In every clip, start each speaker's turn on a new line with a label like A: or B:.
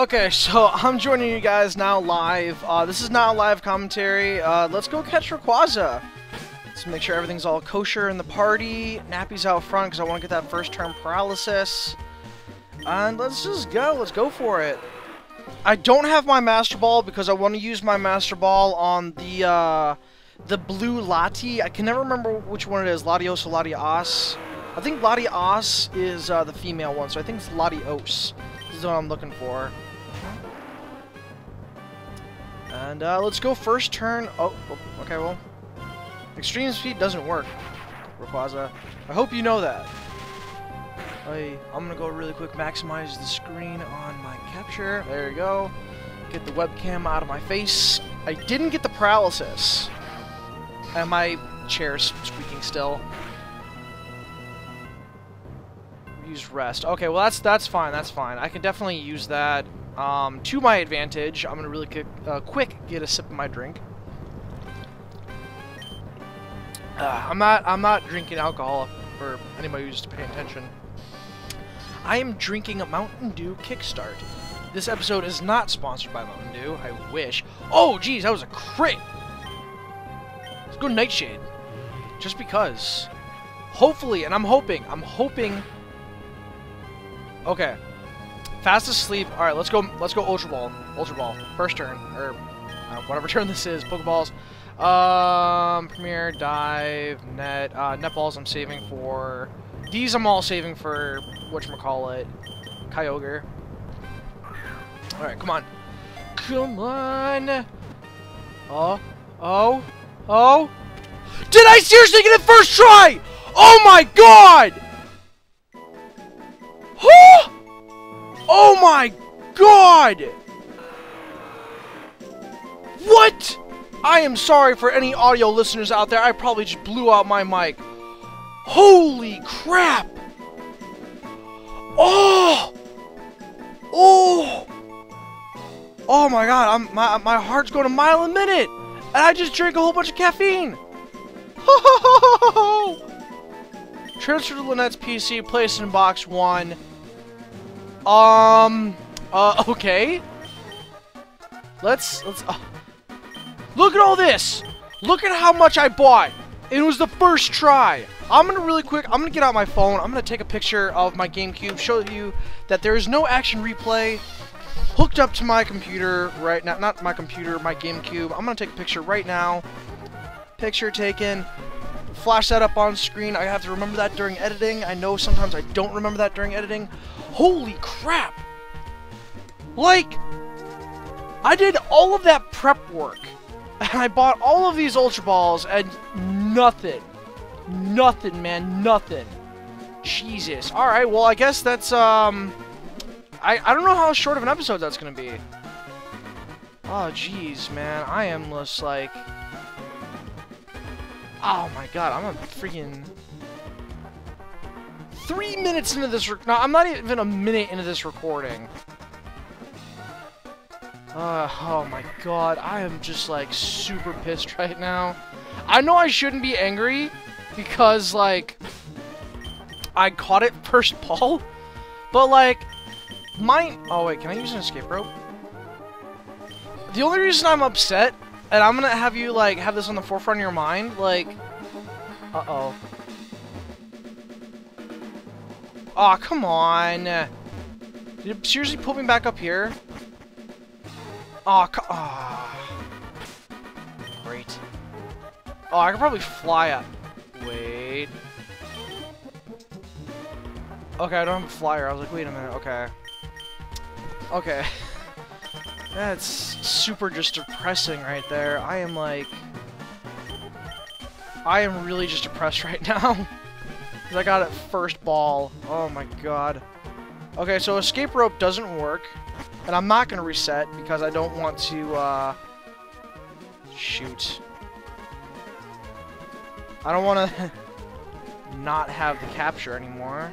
A: Okay, so I'm joining you guys now live. Uh, this is not a live commentary. Uh, let's go catch Rayquaza. Let's make sure everything's all kosher in the party. Nappy's out front because I want to get that first turn paralysis. And let's just go. Let's go for it. I don't have my Master Ball because I want to use my Master Ball on the uh, the blue Lati. I can never remember which one it is, Latios or Latios. I think Latios is uh, the female one, so I think it's Latios. This is what I'm looking for. And uh, let's go first turn. Oh, oh, okay, well. Extreme speed doesn't work, Rayquaza. I hope you know that. I, I'm gonna go really quick, maximize the screen on my capture. There you go. Get the webcam out of my face. I didn't get the paralysis. And my chair's squeaking still. Use rest. Okay, well that's that's fine. That's fine. I can definitely use that um, to my advantage. I'm gonna really quick, uh, quick get a sip of my drink. Uh, I'm not I'm not drinking alcohol for anybody who's paying attention. I am drinking a Mountain Dew Kickstart. This episode is not sponsored by Mountain Dew. I wish. Oh, geez, that was a crit. Let's go Nightshade. Just because. Hopefully, and I'm hoping, I'm hoping. Okay. Fast asleep. All right, let's go. Let's go Ultra Ball. Ultra Ball. First turn, or uh, whatever turn this is. Pokeballs. Um, Premier, Dive, Net. Uh, Net Balls I'm saving for... These I'm all saving for, what call it, Kyogre. Alright, come on. Come on! Oh, oh, oh! Did I seriously get it first try? Oh my god! Oh my god! What? I am sorry for any audio listeners out there. I probably just blew out my mic. Holy crap! Oh! Oh! Oh my god, I'm, my, my heart's going a mile a minute! And I just drank a whole bunch of caffeine! Ho ho ho ho ho! Transfer to Lanette's PC, place in box one. Um, uh, okay. Let's, let's, uh, Look at all this! Look at how much I bought! It was the first try! I'm gonna really quick, I'm gonna get out my phone, I'm gonna take a picture of my GameCube, show you that there is no action replay hooked up to my computer right now, not my computer, my GameCube. I'm gonna take a picture right now. Picture taken. Flash that up on screen. I have to remember that during editing. I know sometimes I don't remember that during editing. Holy crap! Like, I did all of that prep work and I bought all of these Ultra Balls, and nothing. Nothing, man. Nothing. Jesus. Alright, well, I guess that's, um... I, I don't know how short of an episode that's gonna be. Oh, jeez, man. I am just, like... Oh, my God. I'm a freaking... Three minutes into this... No, I'm not even a minute into this recording. Uh, oh my god, I am just like super pissed right now. I know I shouldn't be angry because like I caught it first ball, but like my oh wait, can I use an escape rope? The only reason I'm upset, and I'm gonna have you like have this on the forefront of your mind, like, uh oh. Aw, oh, come on. Did you seriously put me back up here? Oh, oh. Great. Oh, I could probably fly up. Wait. Okay, I don't have a flyer. I was like, wait a minute. Okay. Okay. That's super just depressing right there. I am like... I am really just depressed right now. Because I got it first ball. Oh my god. Okay, so escape rope doesn't work. And I'm not going to reset because I don't want to, uh... Shoot. I don't want to not have the capture anymore.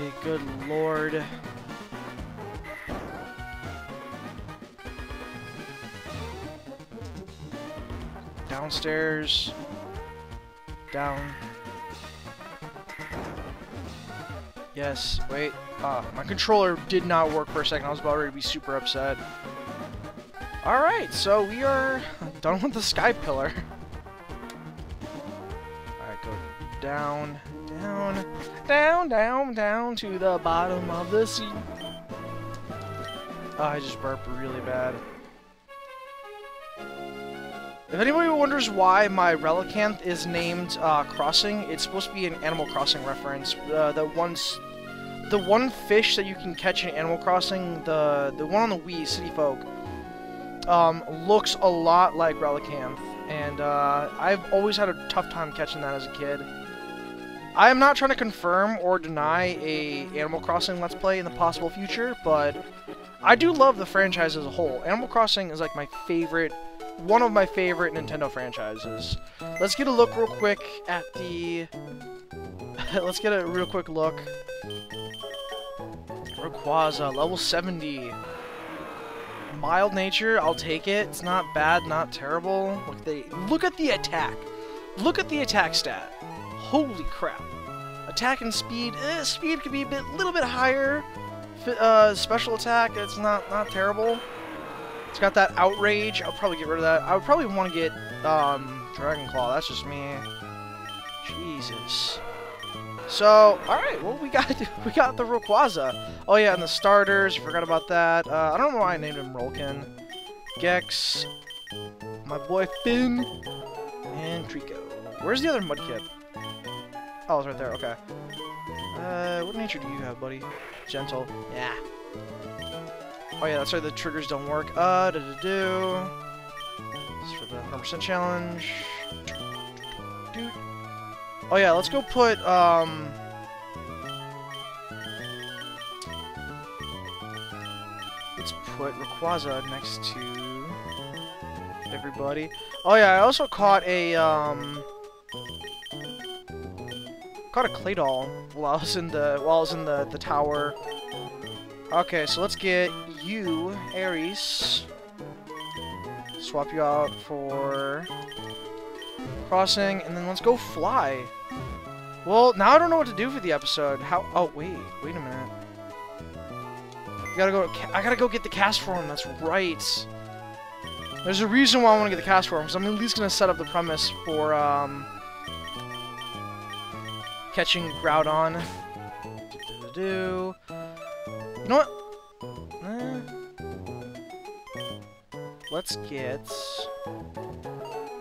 A: Ay, good lord. Downstairs. Down. Yes, wait. Uh, my controller did not work for a second. I was about ready to be super upset. Alright, so we are done with the sky pillar. Alright, go down, down, down, down, down to the bottom of the sea. Oh, I just burped really bad. If anybody wonders why my Relicanth is named uh, Crossing, it's supposed to be an Animal Crossing reference. Uh, the one's the one fish that you can catch in Animal Crossing, the the one on the Wii, City Folk, um, looks a lot like Relicanth, and uh, I've always had a tough time catching that as a kid. I am not trying to confirm or deny a Animal Crossing Let's Play in the possible future, but I do love the franchise as a whole. Animal Crossing is like my favorite one of my favorite Nintendo franchises. Let's get a look real quick at the... Let's get a real quick look. Rayquaza, level 70. Mild nature, I'll take it. It's not bad, not terrible. Look, they, look at the attack. Look at the attack stat. Holy crap. Attack and speed, eh, speed could be a bit, little bit higher. Uh, special attack, it's not, not terrible. It's got that outrage. I'll probably get rid of that. I would probably want to get um, Dragon Claw. That's just me. Jesus. So, all right. Well, we got we got the Rayquaza. Oh yeah, and the starters. Forgot about that. Uh, I don't know why I named him Rolkin. Gex. My boy Finn. And Treecko. Where's the other Mudkip? Oh, it's right there. Okay. Uh, what nature do you have, buddy? Gentle. Yeah. Oh yeah, that's right, the triggers don't work. Uh, da da do. This for the 100% challenge. Dude. Oh yeah, let's go put, um... Let's put Rayquaza next to everybody. Oh yeah, I also caught a, um... Caught a Claydol while I was in the while I was in the the tower. Okay, so let's get you, Aries. Swap you out for crossing, and then let's go fly. Well, now I don't know what to do for the episode. How? Oh, wait, wait a minute. I gotta go. I gotta go get the Castform. That's right. There's a reason why I want to get the Castform, because I'm at least gonna set up the premise for um, catching Groudon. Do, do, do. You know what? Eh. Let's get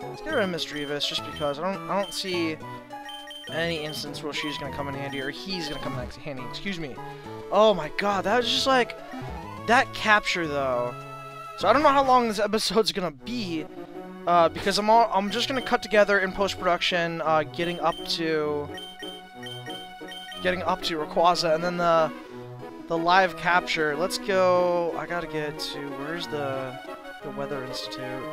A: let's get rid of Misdreavus just because I don't I don't see any instance where she's gonna come in handy or he's gonna come in handy. Excuse me. Oh my god, that was just like that capture though. So I don't know how long this episode's gonna be. Uh, because I'm all, I'm just gonna cut together in post production, uh, getting up to getting up to Rayquaza, and then the the live capture. Let's go. I gotta get to where's the the Weather Institute.